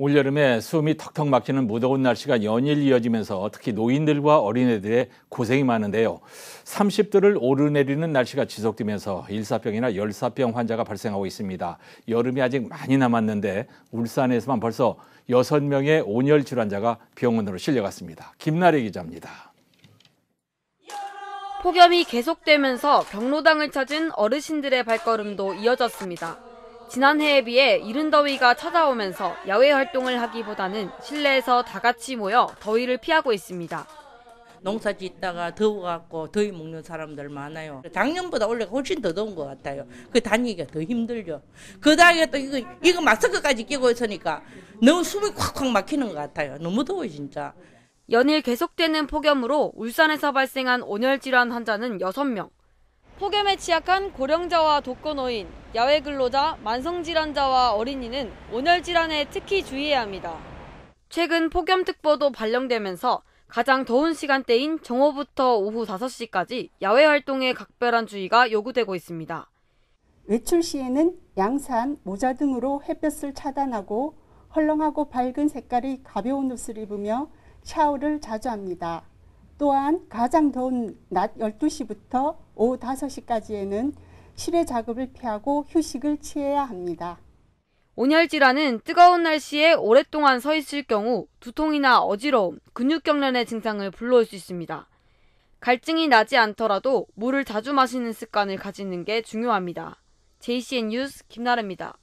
올여름에 숨이 턱턱 막히는 무더운 날씨가 연일 이어지면서 특히 노인들과 어린애들의 고생이 많은데요. 30도를 오르내리는 날씨가 지속되면서 일사병이나 열사병 환자가 발생하고 있습니다. 여름이 아직 많이 남았는데 울산에서만 벌써 6명의 온열 질환자가 병원으로 실려갔습니다. 김나래 기자입니다. 폭염이 계속되면서 경로당을 찾은 어르신들의 발걸음도 이어졌습니다. 지난해에 비해 이른 더위가 찾아오면서 야외 활동을 하기보다는 실내에서 다 같이 모여 더위를 피하고 있습니다. 농사 짓다가 더워갖고 더위 먹는 사람들 많아요. 작년보다 올해가 훨씬 더 더운 것 같아요. 그 다니기가 더 힘들죠. 그 다음에 또 이거, 이거 마스크까지 끼고 있으니까 너무 숨이 콱콱 막히는 것 같아요. 너무 더워요, 진짜. 연일 계속되는 폭염으로 울산에서 발생한 온열 질환 환자는 6명. 폭염에 취약한 고령자와 독거노인, 야외 근로자, 만성질환자와 어린이는 온열 질환에 특히 주의해야 합니다. 최근 폭염특보도 발령되면서 가장 더운 시간대인 정오부터 오후 5시까지 야외 활동에 각별한 주의가 요구되고 있습니다. 외출 시에는 양산, 모자 등으로 햇볕을 차단하고 헐렁하고 밝은 색깔의 가벼운 옷을 입으며 샤워를 자주 합니다. 또한 가장 더운 낮 12시부터 오후 5시까지에는 실외 작업을 피하고 휴식을 취해야 합니다. 온열 질환은 뜨거운 날씨에 오랫동안 서 있을 경우 두통이나 어지러움, 근육경련의 증상을 불러올 수 있습니다. 갈증이 나지 않더라도 물을 자주 마시는 습관을 가지는 게 중요합니다. JCN 뉴스 김나래입니다.